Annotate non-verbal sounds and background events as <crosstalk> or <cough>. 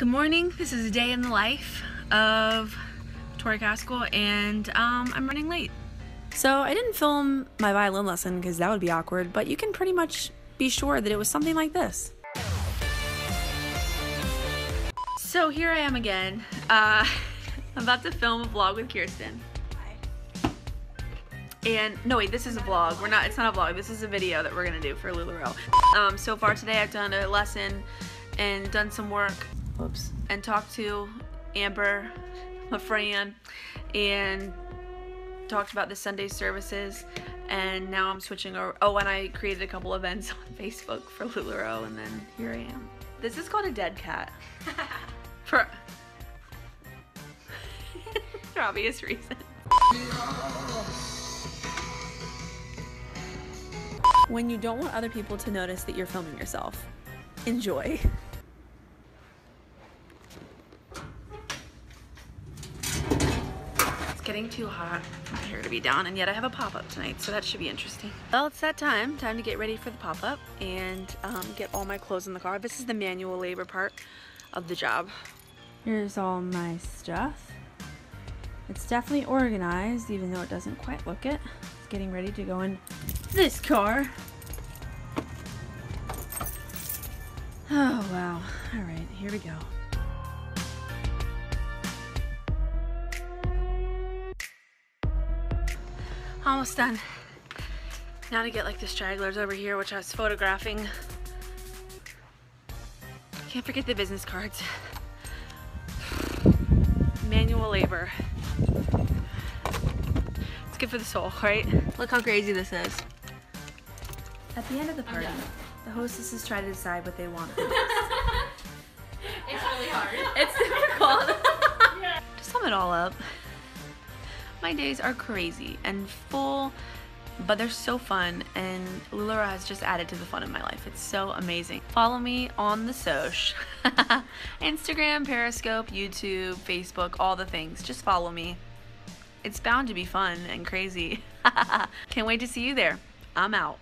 Good morning. This is a day in the life of Tori Kaskel, and um, I'm running late. So I didn't film my violin lesson because that would be awkward, but you can pretty much be sure that it was something like this. So here I am again. Uh, <laughs> I'm about to film a vlog with Kirsten. And no wait, this is a vlog. We're not. It's not a vlog. This is a video that we're gonna do for LuLaRoe. Um, so far today, I've done a lesson and done some work. Whoops. And talked to Amber, my friend, and talked about the Sunday services. And now I'm switching over. Oh, and I created a couple events on <laughs> Facebook for LuLaRoe, and then here I am. This is called a dead cat. <laughs> for <laughs> for obvious reasons. when you don't want other people to notice that you're filming yourself. Enjoy. Getting too hot my hair to be down and yet I have a pop-up tonight so that should be interesting. Well it's that time, time to get ready for the pop-up and um, get all my clothes in the car. This is the manual labor part of the job. Here's all my stuff. It's definitely organized even though it doesn't quite look it. It's getting ready to go in this car. Oh, wow. All right, here we go. Almost done. Now to get like the stragglers over here, which I was photographing. Can't forget the business cards. Manual labor. It's good for the soul, right? Look how crazy this is. At the end of the party, the hostesses try to decide what they want. <laughs> It's really hard. It's difficult. <laughs> to sum it all up, my days are crazy and full, but they're so fun, and LuLaRoe has just added to the fun in my life. It's so amazing. Follow me on the Soch. <laughs> Instagram, Periscope, YouTube, Facebook, all the things. Just follow me. It's bound to be fun and crazy. <laughs> Can't wait to see you there. I'm out.